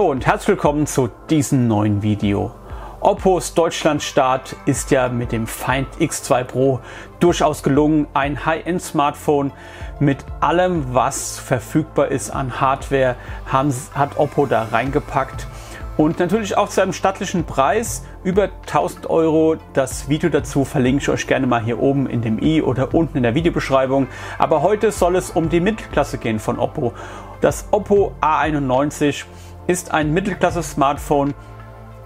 Hallo und herzlich willkommen zu diesem neuen Video. Oppos Deutschlandstart ist ja mit dem Find X2 Pro durchaus gelungen. Ein High-End-Smartphone mit allem, was verfügbar ist an Hardware, hat Oppo da reingepackt. Und natürlich auch zu einem stattlichen Preis, über 1000 Euro. Das Video dazu verlinke ich euch gerne mal hier oben in dem i oder unten in der Videobeschreibung. Aber heute soll es um die Mittelklasse gehen von Oppo. Das Oppo A91 ist ein Mittelklasse-Smartphone,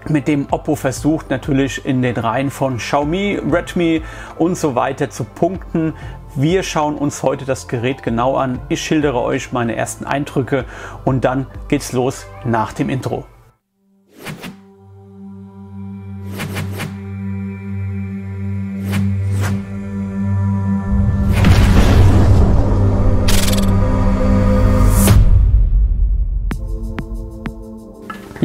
mit dem Oppo versucht natürlich in den Reihen von Xiaomi, Redmi und so weiter zu punkten. Wir schauen uns heute das Gerät genau an. Ich schildere euch meine ersten Eindrücke und dann geht's los nach dem Intro.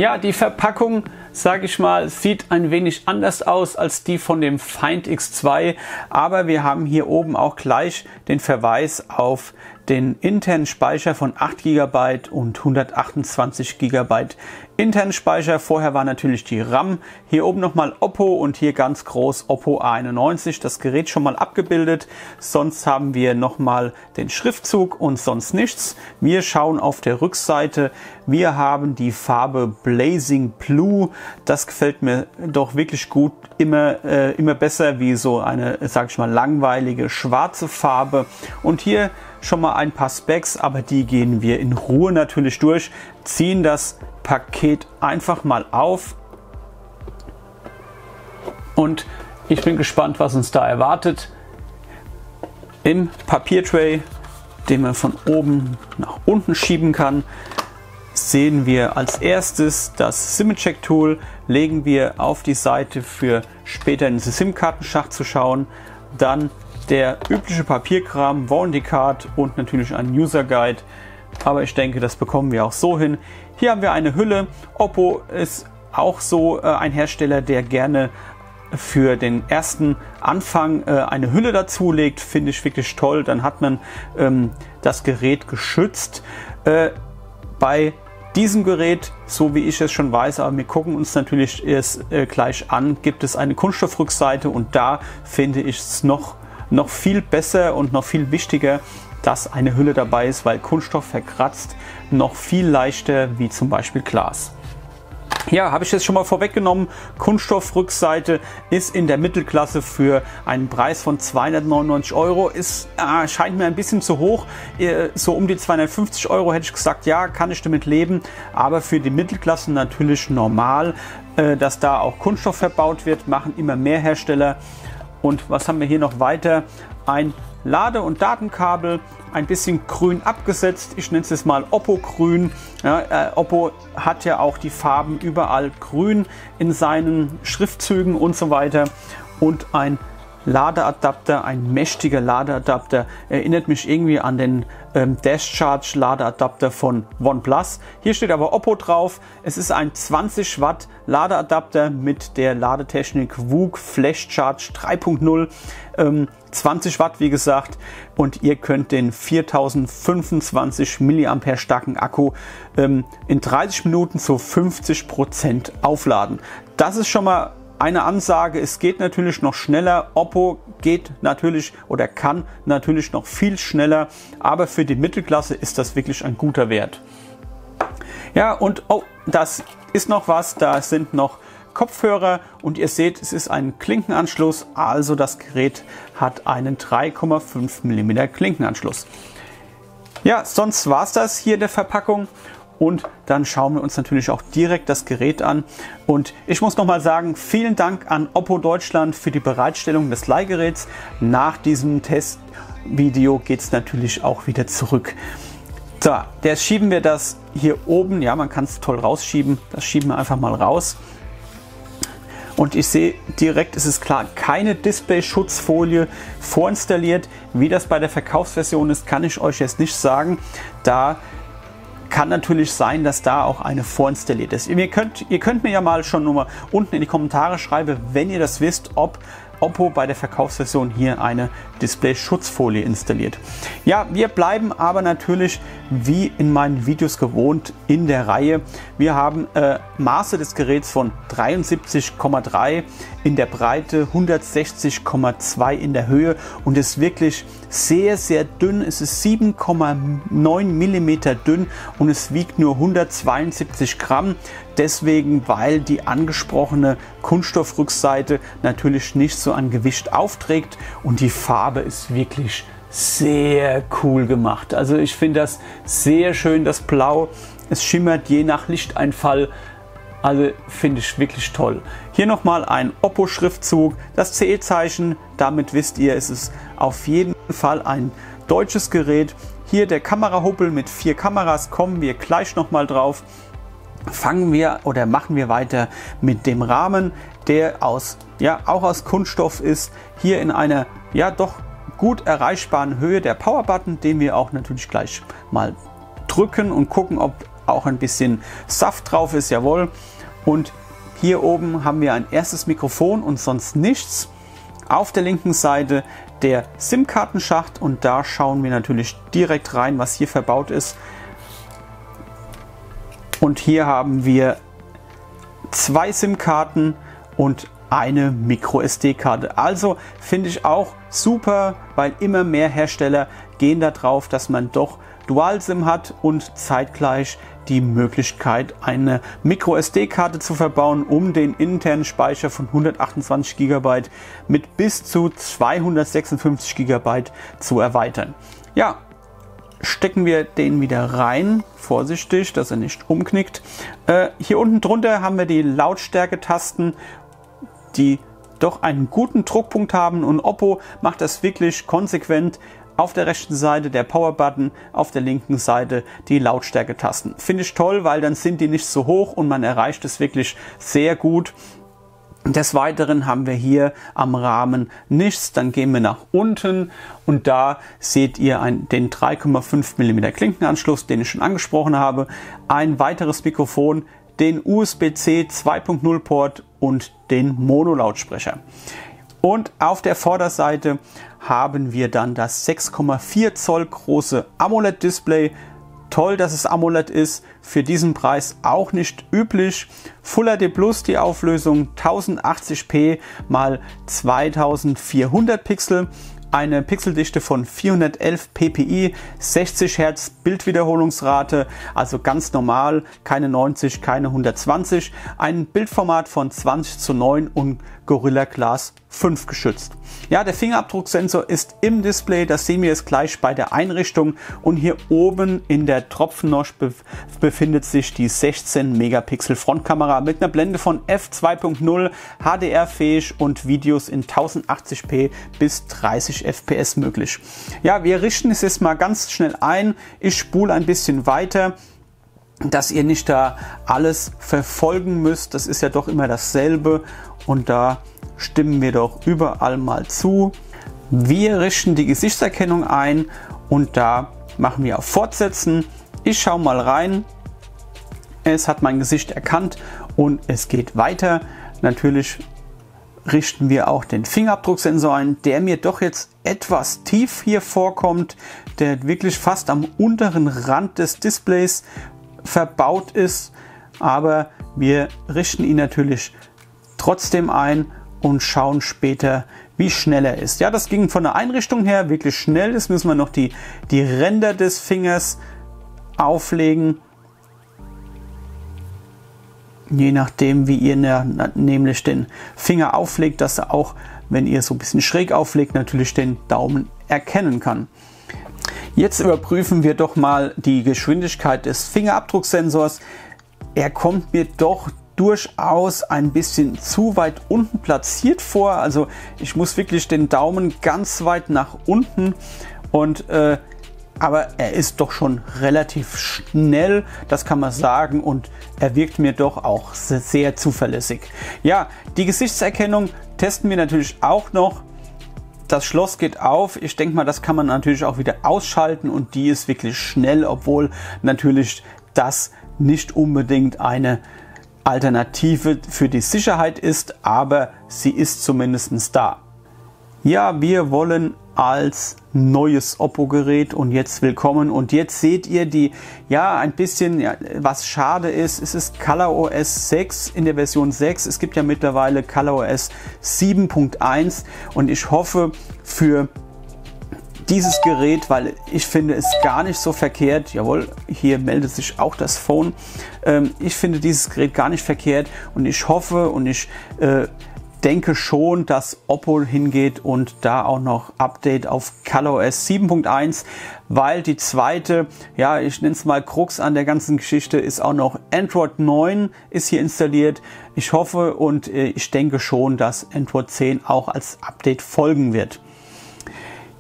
Ja, die Verpackung, sage ich mal, sieht ein wenig anders aus als die von dem Find X2, aber wir haben hier oben auch gleich den Verweis auf den internen Speicher von 8 GB und 128 GB internen Speicher. Vorher war natürlich die RAM. Hier oben nochmal Oppo und hier ganz groß Oppo A91. Das Gerät schon mal abgebildet. Sonst haben wir nochmal den Schriftzug und sonst nichts. Wir schauen auf der Rückseite. Wir haben die Farbe Blazing Blue. Das gefällt mir doch wirklich gut. Immer, äh, immer besser wie so eine, sag ich mal, langweilige schwarze Farbe. Und hier schon mal ein paar Specs, aber die gehen wir in Ruhe natürlich durch, ziehen das Paket einfach mal auf und ich bin gespannt, was uns da erwartet. Im Papiertray, den man von oben nach unten schieben kann, sehen wir als erstes das SIM-Check Tool, legen wir auf die Seite für später in den SIM-Kartenschacht zu schauen. Dann der übliche Papierkram, Warranty Card und natürlich ein User Guide. Aber ich denke, das bekommen wir auch so hin. Hier haben wir eine Hülle. Oppo ist auch so äh, ein Hersteller, der gerne für den ersten Anfang äh, eine Hülle dazulegt. Finde ich wirklich toll. Dann hat man ähm, das Gerät geschützt. Äh, bei diesem Gerät, so wie ich es schon weiß, aber wir gucken uns natürlich erst äh, gleich an, gibt es eine Kunststoffrückseite und da finde ich es noch noch viel besser und noch viel wichtiger, dass eine Hülle dabei ist, weil Kunststoff verkratzt noch viel leichter wie zum Beispiel Glas. Ja, habe ich jetzt schon mal vorweggenommen. Kunststoffrückseite ist in der Mittelklasse für einen Preis von 299 Euro. Ist, äh, scheint mir ein bisschen zu hoch. Äh, so um die 250 Euro hätte ich gesagt, ja, kann ich damit leben. Aber für die Mittelklasse natürlich normal, äh, dass da auch Kunststoff verbaut wird, machen immer mehr Hersteller. Und was haben wir hier noch weiter? Ein Lade- und Datenkabel, ein bisschen grün abgesetzt. Ich nenne es jetzt mal Oppo Grün. Ja, äh, Oppo hat ja auch die Farben überall grün in seinen Schriftzügen und so weiter. Und ein Ladeadapter, ein mächtiger Ladeadapter. Erinnert mich irgendwie an den ähm, Dash Charge Ladeadapter von OnePlus. Hier steht aber Oppo drauf. Es ist ein 20 Watt Ladeadapter mit der Ladetechnik WUG Flash Charge 3.0. Ähm, 20 Watt, wie gesagt, und ihr könnt den 4025 mAh starken Akku ähm, in 30 Minuten zu 50 Prozent aufladen. Das ist schon mal eine Ansage, es geht natürlich noch schneller. Oppo geht natürlich oder kann natürlich noch viel schneller, aber für die Mittelklasse ist das wirklich ein guter Wert. Ja, und oh, das ist noch was, da sind noch Kopfhörer und ihr seht, es ist ein Klinkenanschluss, also das Gerät hat einen 3,5 mm Klinkenanschluss. Ja, sonst war es das hier der Verpackung und dann schauen wir uns natürlich auch direkt das Gerät an. Und ich muss nochmal sagen, vielen Dank an Oppo Deutschland für die Bereitstellung des Leihgeräts. Nach diesem Testvideo geht es natürlich auch wieder zurück. So, jetzt schieben wir das hier oben. Ja, man kann es toll rausschieben. Das schieben wir einfach mal raus. Und ich sehe direkt, es ist klar, keine Display-Schutzfolie vorinstalliert. Wie das bei der Verkaufsversion ist, kann ich euch jetzt nicht sagen. Da kann natürlich sein, dass da auch eine vorinstalliert ist. Ihr könnt, ihr könnt mir ja mal schon nur mal unten in die Kommentare schreiben, wenn ihr das wisst, ob Oppo bei der Verkaufsversion hier eine Display-Schutzfolie installiert. Ja, wir bleiben aber natürlich wie in meinen Videos gewohnt in der Reihe. Wir haben äh, Maße des Geräts von 73,3 in der Breite, 160,2 in der Höhe und ist wirklich sehr, sehr dünn. Es ist 7,9 mm dünn und es wiegt nur 172 Gramm. Deswegen, weil die angesprochene Kunststoffrückseite natürlich nicht so an Gewicht aufträgt und die Farbe ist wirklich sehr cool gemacht. Also ich finde das sehr schön, das Blau. Es schimmert je nach Lichteinfall. Also finde ich wirklich toll. Hier nochmal ein Oppo-Schriftzug, das CE-Zeichen. Damit wisst ihr, es ist auf jeden Fall ein deutsches Gerät. Hier der Kamerahubbel mit vier Kameras, kommen wir gleich nochmal drauf. Fangen wir oder machen wir weiter mit dem Rahmen, der aus, ja, auch aus Kunststoff ist. Hier in einer, ja, doch gut erreichbaren Höhe der Power-Button, den wir auch natürlich gleich mal drücken und gucken, ob auch ein bisschen Saft drauf ist. Jawohl. Und hier oben haben wir ein erstes Mikrofon und sonst nichts. Auf der linken Seite der SIM-Kartenschacht und da schauen wir natürlich direkt rein, was hier verbaut ist. Und hier haben wir zwei SIM-Karten und eine Micro SD-Karte. Also finde ich auch super, weil immer mehr Hersteller gehen darauf, dass man doch Dual-SIM hat und zeitgleich die Möglichkeit, eine Micro SD-Karte zu verbauen, um den internen Speicher von 128 GB mit bis zu 256 GB zu erweitern. Ja, stecken wir den wieder rein, vorsichtig, dass er nicht umknickt. Äh, hier unten drunter haben wir die Lautstärke-Tasten die doch einen guten Druckpunkt haben und Oppo macht das wirklich konsequent. Auf der rechten Seite der Power-Button, auf der linken Seite die Lautstärke-Tasten. Finde ich toll, weil dann sind die nicht so hoch und man erreicht es wirklich sehr gut. Des Weiteren haben wir hier am Rahmen nichts. Dann gehen wir nach unten und da seht ihr ein, den 3,5 mm Klinkenanschluss, den ich schon angesprochen habe. Ein weiteres Mikrofon, den USB-C 2.0 Port und den Mono-Lautsprecher. Und auf der Vorderseite haben wir dann das 6,4 Zoll große AMOLED-Display. Toll, dass es AMOLED ist. Für diesen Preis auch nicht üblich. Full HD Plus die Auflösung 1080p mal 2400 Pixel eine Pixeldichte von 411 ppi, 60 Hertz Bildwiederholungsrate, also ganz normal, keine 90, keine 120, ein Bildformat von 20 zu 9 und Gorilla Glass 5 geschützt. Ja, der Fingerabdrucksensor ist im Display, das sehen wir jetzt gleich bei der Einrichtung und hier oben in der Tropfennosch befindet sich die 16 Megapixel Frontkamera mit einer Blende von f2.0, HDR-fähig und Videos in 1080p bis 30 fps möglich. Ja, wir richten es jetzt mal ganz schnell ein. Ich spule ein bisschen weiter dass ihr nicht da alles verfolgen müsst. Das ist ja doch immer dasselbe und da stimmen wir doch überall mal zu. Wir richten die Gesichtserkennung ein und da machen wir auf Fortsetzen. Ich schaue mal rein. Es hat mein Gesicht erkannt und es geht weiter. Natürlich richten wir auch den Fingerabdrucksensor ein, der mir doch jetzt etwas tief hier vorkommt, der wirklich fast am unteren Rand des Displays verbaut ist. Aber wir richten ihn natürlich trotzdem ein und schauen später, wie schnell er ist. Ja, das ging von der Einrichtung her wirklich schnell. Jetzt müssen wir noch die, die Ränder des Fingers auflegen. Je nachdem, wie ihr nämlich den Finger auflegt, dass er auch, wenn ihr so ein bisschen schräg auflegt, natürlich den Daumen erkennen kann. Jetzt überprüfen wir doch mal die Geschwindigkeit des Fingerabdrucksensors. Er kommt mir doch durchaus ein bisschen zu weit unten platziert vor. Also ich muss wirklich den Daumen ganz weit nach unten und äh, aber er ist doch schon relativ schnell, das kann man sagen, und er wirkt mir doch auch sehr, sehr zuverlässig. Ja, die Gesichtserkennung testen wir natürlich auch noch. Das Schloss geht auf. Ich denke mal, das kann man natürlich auch wieder ausschalten und die ist wirklich schnell, obwohl natürlich das nicht unbedingt eine Alternative für die Sicherheit ist, aber sie ist zumindest da. Ja, wir wollen als neues Oppo-Gerät und jetzt willkommen. Und jetzt seht ihr die, ja, ein bisschen, ja, was schade ist, es ist ColorOS 6 in der Version 6. Es gibt ja mittlerweile ColorOS 7.1 und ich hoffe für dieses Gerät, weil ich finde es gar nicht so verkehrt. Jawohl, hier meldet sich auch das Phone. Ähm, ich finde dieses Gerät gar nicht verkehrt und ich hoffe und ich äh, denke schon, dass Oppo hingeht und da auch noch Update auf ColorOS 7.1, weil die zweite, ja, ich nenne es mal Krux an der ganzen Geschichte, ist auch noch Android 9 ist hier installiert. Ich hoffe und äh, ich denke schon, dass Android 10 auch als Update folgen wird.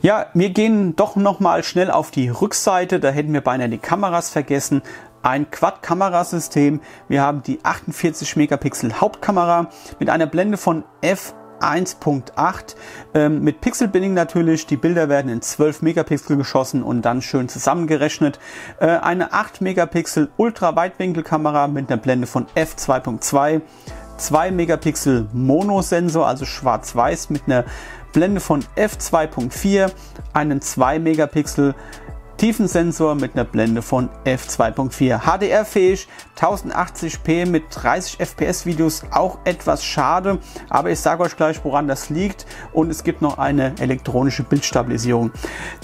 Ja, wir gehen doch noch mal schnell auf die Rückseite. Da hätten wir beinahe die Kameras vergessen ein Quad-Kamerasystem. Wir haben die 48 Megapixel Hauptkamera mit einer Blende von f 1.8 ähm, mit Pixel-Binning natürlich. Die Bilder werden in 12 Megapixel geschossen und dann schön zusammengerechnet. Äh, eine 8 Megapixel Ultra-Weitwinkelkamera mit einer Blende von f2.2. 2 Megapixel Monosensor, also schwarz-weiß mit einer Blende von f2.4, einen 2 Megapixel Tiefensensor mit einer Blende von f2.4. HDR-fähig, 1080p mit 30 FPS Videos, auch etwas schade, aber ich sage euch gleich, woran das liegt und es gibt noch eine elektronische Bildstabilisierung.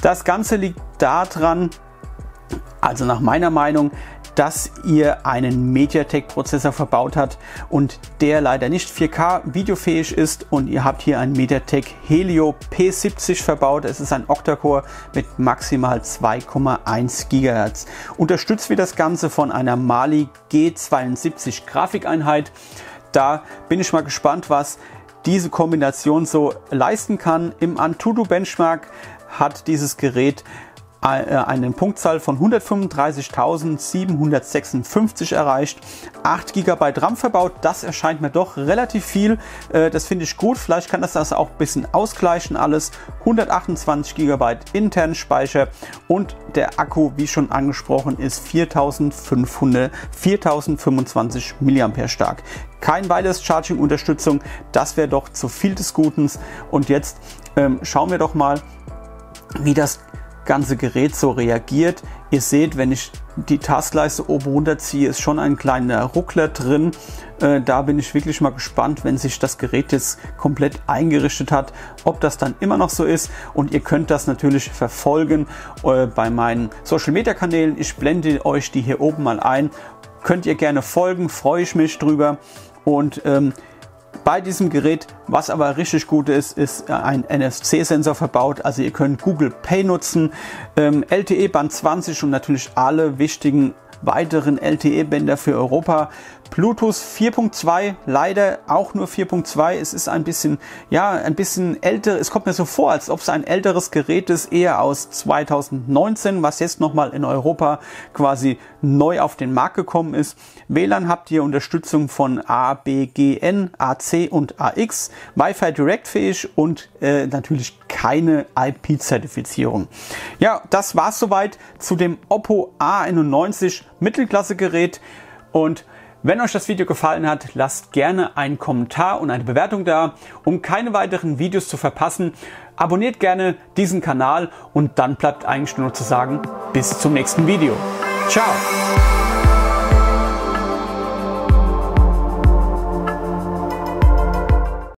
Das Ganze liegt daran, also nach meiner Meinung, dass ihr einen MediaTek-Prozessor verbaut habt und der leider nicht 4K videofähig ist und ihr habt hier einen MediaTek Helio P70 verbaut. Es ist ein Octa-Core mit maximal 2,1 GHz. Unterstützt wird das Ganze von einer Mali G72 Grafikeinheit. Da bin ich mal gespannt, was diese Kombination so leisten kann. Im Antutu Benchmark hat dieses Gerät eine Punktzahl von 135.756 erreicht. 8 GB RAM verbaut, das erscheint mir doch relativ viel. Äh, das finde ich gut. Vielleicht kann das das auch ein bisschen ausgleichen alles. 128 GB internen Speicher und der Akku, wie schon angesprochen, ist 4500, 4025 mAh stark. Kein weiteres Charging-Unterstützung, das wäre doch zu viel des Gutens. Und jetzt ähm, schauen wir doch mal, wie das ganze Gerät so reagiert. Ihr seht, wenn ich die Taskleiste oben runterziehe, ist schon ein kleiner Ruckler drin. Äh, da bin ich wirklich mal gespannt, wenn sich das Gerät jetzt komplett eingerichtet hat, ob das dann immer noch so ist. Und ihr könnt das natürlich verfolgen äh, bei meinen Social Media Kanälen. Ich blende euch die hier oben mal ein. Könnt ihr gerne folgen, freue ich mich drüber. Und ähm, bei diesem Gerät, was aber richtig gut ist, ist ein NFC-Sensor verbaut. Also ihr könnt Google Pay nutzen, ähm, LTE Band 20 und natürlich alle wichtigen weiteren LTE-Bänder für Europa. Bluetooth 4.2, leider auch nur 4.2. Es ist ein bisschen, ja, ein bisschen älter. Es kommt mir so vor, als ob es ein älteres Gerät ist, eher aus 2019, was jetzt nochmal in Europa quasi neu auf den Markt gekommen ist. WLAN habt ihr Unterstützung von A, B, G, N, AC und AX, Wi-Fi Direct fähig und äh, natürlich keine IP-Zertifizierung. Ja, das war's soweit zu dem Oppo A91 Mittelklasse-Gerät und wenn euch das Video gefallen hat, lasst gerne einen Kommentar und eine Bewertung da, um keine weiteren Videos zu verpassen. Abonniert gerne diesen Kanal und dann bleibt eigentlich nur zu sagen, bis zum nächsten Video. Ciao!